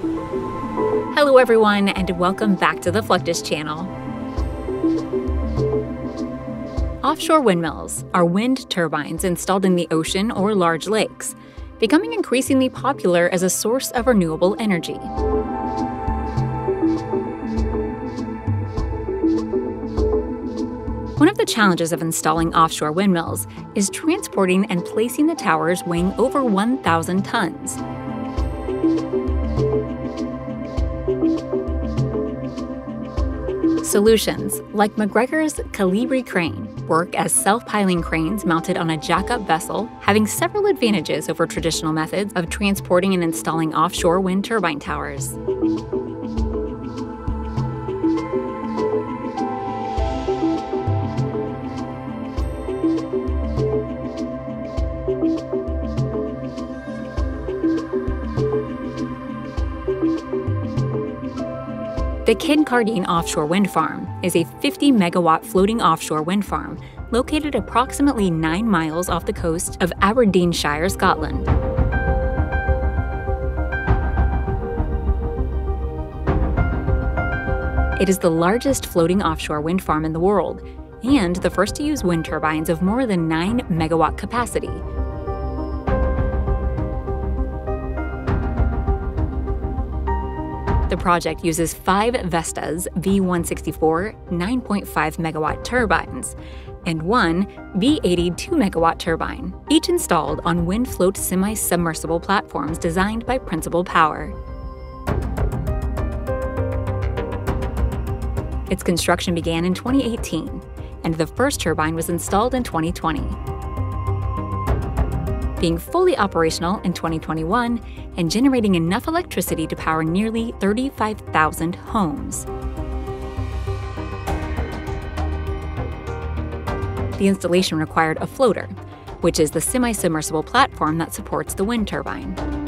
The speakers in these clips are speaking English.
Hello, everyone, and welcome back to the Fluctus channel. Offshore windmills are wind turbines installed in the ocean or large lakes, becoming increasingly popular as a source of renewable energy. One of the challenges of installing offshore windmills is transporting and placing the towers weighing over 1,000 tons. Solutions like MacGregor's Colibri crane work as self piling cranes mounted on a jack-up vessel, having several advantages over traditional methods of transporting and installing offshore wind turbine towers. The Kincardine Offshore Wind Farm is a 50 megawatt floating offshore wind farm located approximately 9 miles off the coast of Aberdeenshire, Scotland. It is the largest floating offshore wind farm in the world and the first to use wind turbines of more than 9 megawatt capacity, The project uses five Vestas V164 9.5 megawatt turbines and one V80 2 megawatt turbine, each installed on WindFloat semi submersible platforms designed by Principle Power. Its construction began in 2018, and the first turbine was installed in 2020 being fully operational in 2021 and generating enough electricity to power nearly 35,000 homes. The installation required a floater, which is the semi submersible platform that supports the wind turbine.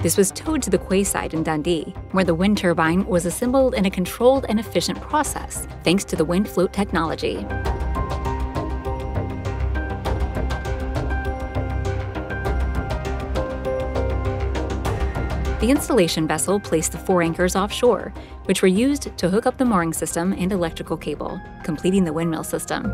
This was towed to the quayside in Dundee, where the wind turbine was assembled in a controlled and efficient process, thanks to the wind float technology. The installation vessel placed the four anchors offshore, which were used to hook up the mooring system and electrical cable, completing the windmill system.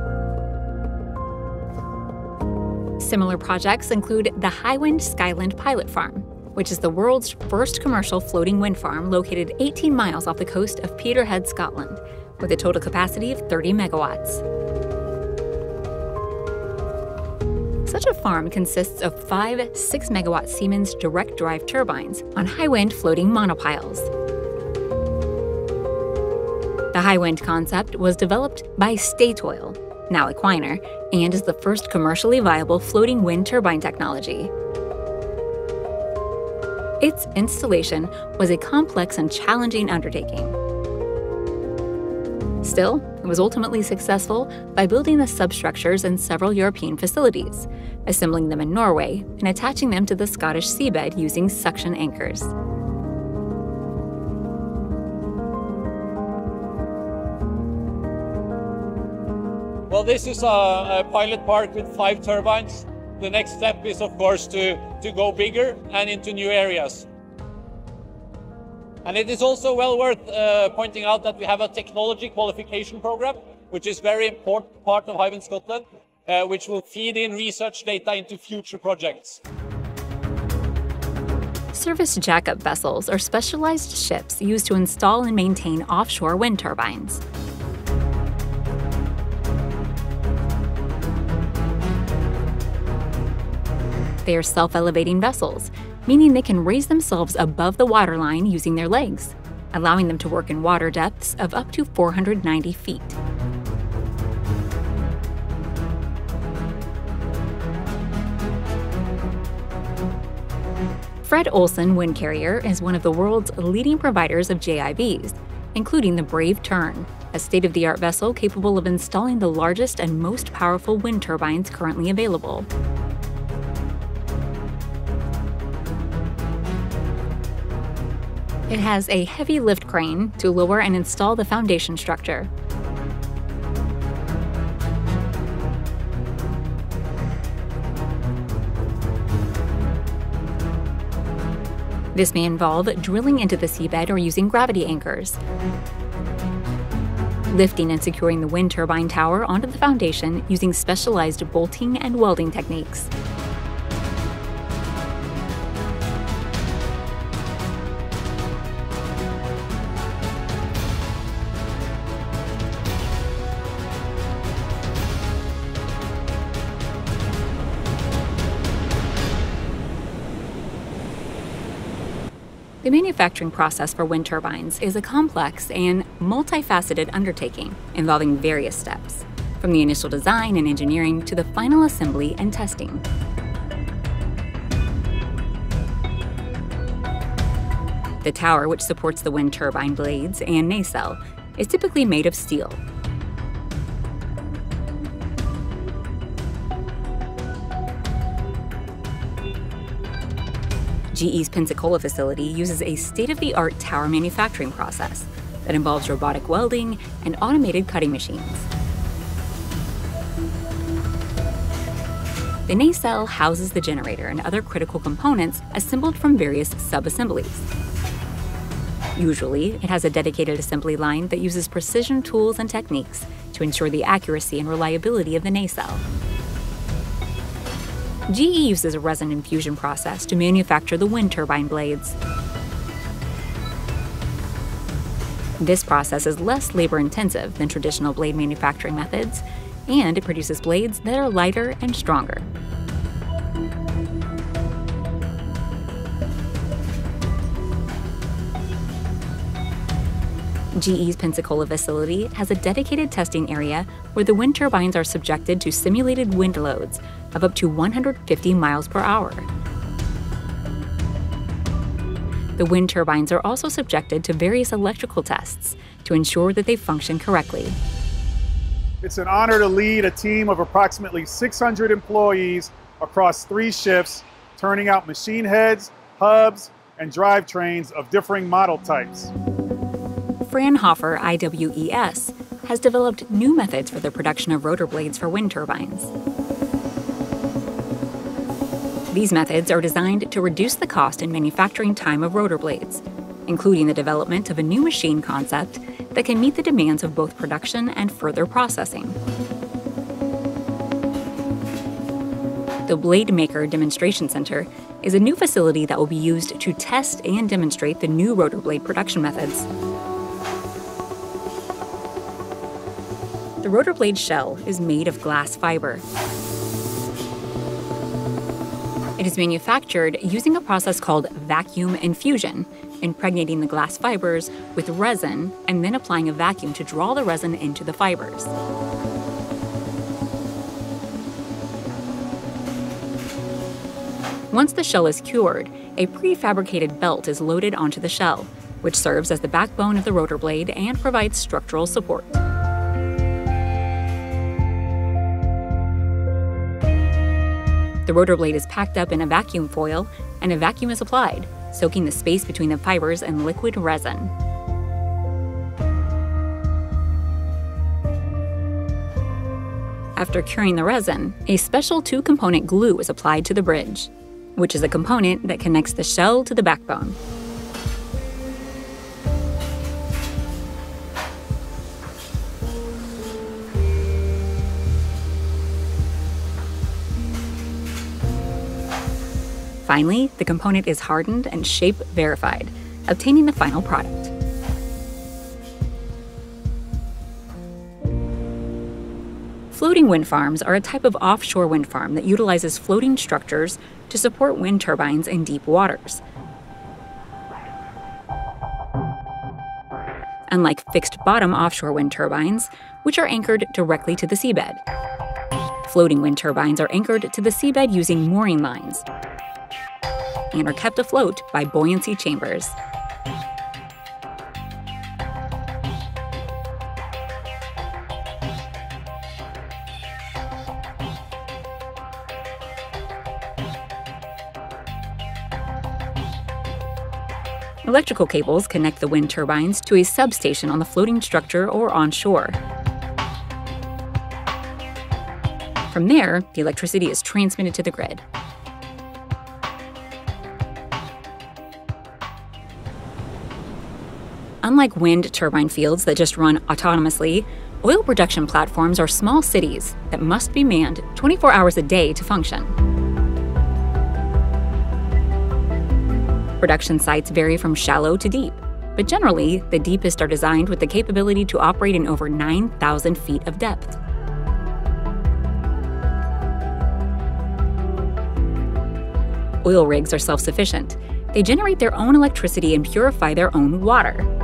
Similar projects include the Hywind Scotland Pilot Farm, which is the world's first commercial floating wind farm located 18 miles off the coast of Peterhead, Scotland, with a total capacity of 30 megawatts. Such a farm consists of five 6 megawatt Siemens direct drive turbines on Hywind floating monopiles. The Hywind concept was developed by Statoil, now Equinor, and is the first commercially viable floating wind turbine technology. Its installation was a complex and challenging undertaking. Still, it was ultimately successful by building the substructures in several European facilities, assembling them in Norway, and attaching them to the Scottish seabed using suction anchors. Well, this is a, a pilot park with five turbines the next step is, of course, to, to go bigger and into new areas. And it is also well worth uh, pointing out that we have a technology qualification program, which is very important part of Hywind Scotland, uh, which will feed in research data into future projects. Service jackup vessels are specialized ships used to install and maintain offshore wind turbines. They are self elevating vessels, meaning they can raise themselves above the waterline using their legs, allowing them to work in water depths of up to 490 feet. Fred Olsen Windcarrier is one of the world's leading providers of JIVs, including the Brave Tern, a state of the art vessel capable of installing the largest and most powerful wind turbines currently available. It has a heavy lift crane to lower and install the foundation structure. This may involve drilling into the seabed or using gravity anchors. Lifting and securing the wind turbine tower onto the foundation using specialized bolting and welding techniques. The manufacturing process for wind turbines is a complex and multifaceted undertaking involving various steps, from the initial design and engineering to the final assembly and testing. The tower, which supports the wind turbine blades and nacelle, is typically made of steel GE's Pensacola facility uses a state of the art tower manufacturing process that involves robotic welding and automated cutting machines. The nacelle houses the generator and other critical components assembled from various sub-assemblies. Usually, it has a dedicated assembly line that uses precision tools and techniques to ensure the accuracy and reliability of the nacelle. GE uses a resin infusion process to manufacture the wind turbine blades. This process is less labor intensive than traditional blade manufacturing methods, and it produces blades that are lighter and stronger. GE's Pensacola facility has a dedicated testing area where the wind turbines are subjected to simulated wind loads of up to 150 miles per hour. The wind turbines are also subjected to various electrical tests to ensure that they function correctly. It's an honor to lead a team of approximately 600 employees across three shifts, turning out machine heads, hubs, and drivetrains of differing model types. Fraunhofer IWES has developed new methods for the production of rotor blades for wind turbines. These methods are designed to reduce the cost and manufacturing time of rotor blades, including the development of a new machine concept that can meet the demands of both production and further processing. The Blade Maker Demonstration Center is a new facility that will be used to test and demonstrate the new rotor blade production methods. The rotor blade shell is made of glass fiber. It is manufactured using a process called vacuum infusion, impregnating the glass fibers with resin and then applying a vacuum to draw the resin into the fibers. Once the shell is cured, a prefabricated belt is loaded onto the shell, which serves as the backbone of the rotor blade and provides structural support. The rotor blade is packed up in a vacuum foil, and a vacuum is applied, soaking the space between the fibers in liquid resin. After curing the resin, a special two component glue is applied to the bridge, which is a component that connects the shell to the backbone. Finally, the component is hardened and shape verified, obtaining the final product. Floating wind farms are a type of offshore wind farm that utilizes floating structures to support wind turbines in deep waters. Unlike fixed bottom offshore wind turbines, which are anchored directly to the seabed. Floating wind turbines are anchored to the seabed using mooring lines, and are kept afloat by buoyancy chambers. Electrical cables connect the wind turbines to a substation on the floating structure or onshore. From there, the electricity is transmitted to the grid. Unlike wind turbine fields that just run autonomously, oil production platforms are small cities that must be manned 24 hours a day to function. Production sites vary from shallow to deep, but generally, the deepest are designed with the capability to operate in over 9,000 feet of depth. Oil rigs are self sufficient. They generate their own electricity and purify their own water.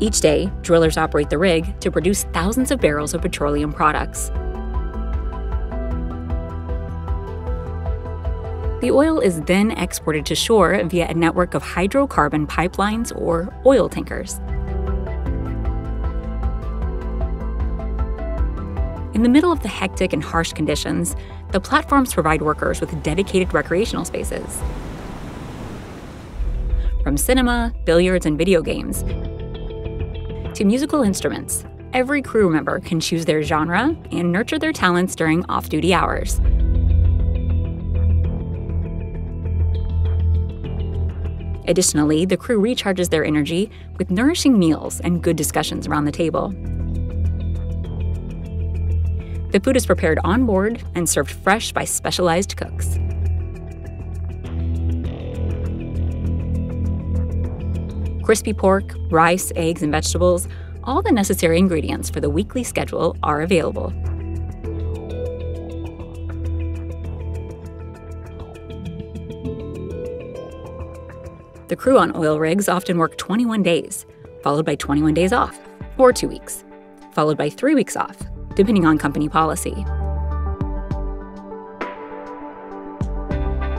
Each day, drillers operate the rig to produce thousands of barrels of petroleum products. The oil is then exported to shore via a network of hydrocarbon pipelines or oil tankers. In the middle of the hectic and harsh conditions, the platforms provide workers with dedicated recreational spaces. From cinema, billiards, and video games, to musical instruments, every crew member can choose their genre and nurture their talents during off duty hours. Additionally, the crew recharges their energy with nourishing meals and good discussions around the table. The food is prepared on board and served fresh by specialized cooks. Crispy pork, rice, eggs, and vegetables, all the necessary ingredients for the weekly schedule are available. The crew on oil rigs often work 21 days, followed by 21 days off, or two weeks, followed by three weeks off, depending on company policy.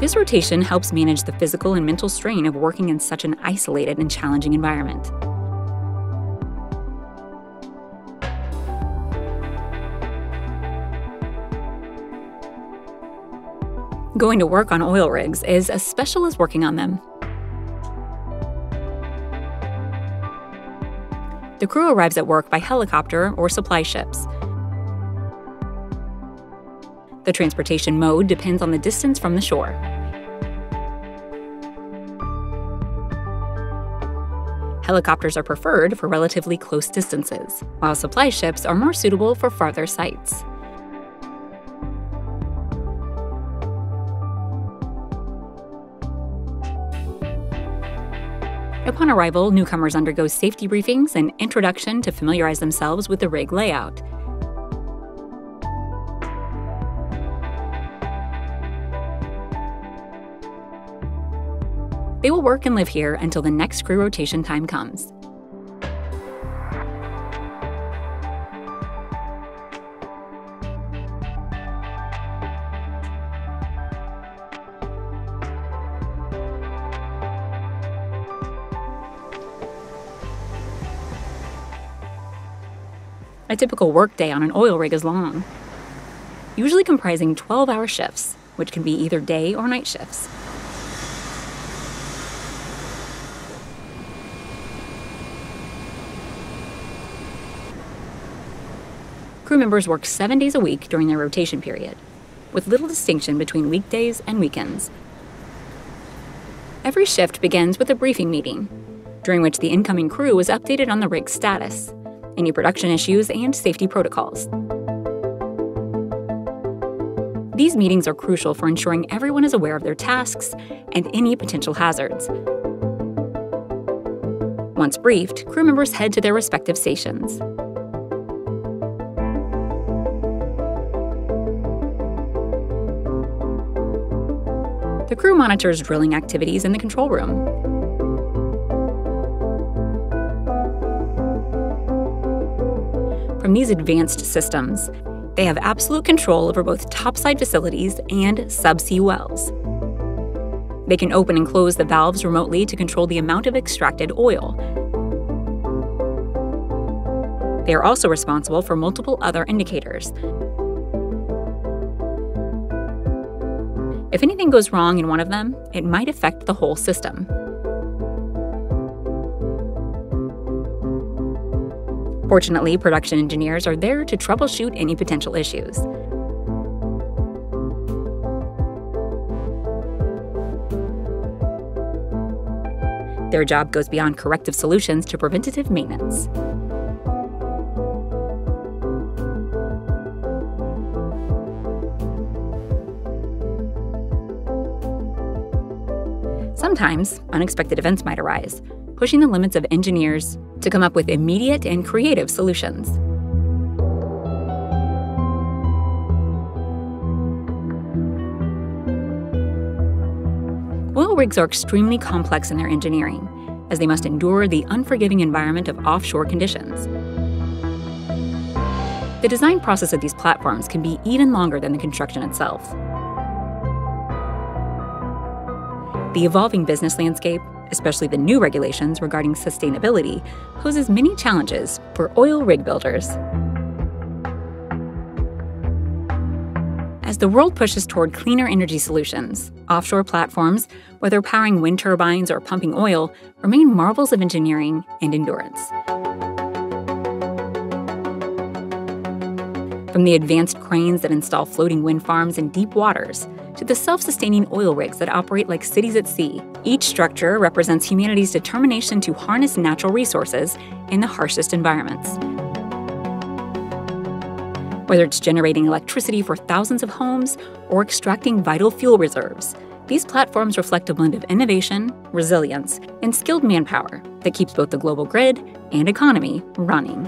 This rotation helps manage the physical and mental strain of working in such an isolated and challenging environment. Going to work on oil rigs is as special as working on them. The crew arrives at work by helicopter or supply ships. The transportation mode depends on the distance from the shore. Helicopters are preferred for relatively close distances, while supply ships are more suitable for farther sites. Upon arrival, newcomers undergo safety briefings and introduction to familiarize themselves with the rig layout. They will work and live here until the next crew rotation time comes. A typical workday on an oil rig is long, usually comprising 12 hour shifts, which can be either day or night shifts. Crew members work seven days a week during their rotation period, with little distinction between weekdays and weekends. Every shift begins with a briefing meeting, during which the incoming crew is updated on the rig's status, any production issues, and safety protocols. These meetings are crucial for ensuring everyone is aware of their tasks and any potential hazards. Once briefed, crew members head to their respective stations. The crew monitors drilling activities in the control room. From these advanced systems, they have absolute control over both topside facilities and subsea wells. They can open and close the valves remotely to control the amount of extracted oil. They are also responsible for multiple other indicators, If anything goes wrong in one of them, it might affect the whole system. Fortunately, production engineers are there to troubleshoot any potential issues. Their job goes beyond corrective solutions to preventative maintenance. Sometimes unexpected events might arise, pushing the limits of engineers to come up with immediate and creative solutions. Oil rigs are extremely complex in their engineering, as they must endure the unforgiving environment of offshore conditions. The design process of these platforms can be even longer than the construction itself. The evolving business landscape, especially the new regulations regarding sustainability, poses many challenges for oil rig builders. As the world pushes toward cleaner energy solutions, offshore platforms, whether powering wind turbines or pumping oil, remain marvels of engineering and endurance. From the advanced cranes that install floating wind farms in deep waters to the self sustaining oil rigs that operate like cities at sea, each structure represents humanity's determination to harness natural resources in the harshest environments. Whether it's generating electricity for thousands of homes or extracting vital fuel reserves, these platforms reflect a blend of innovation, resilience, and skilled manpower that keeps both the global grid and economy running.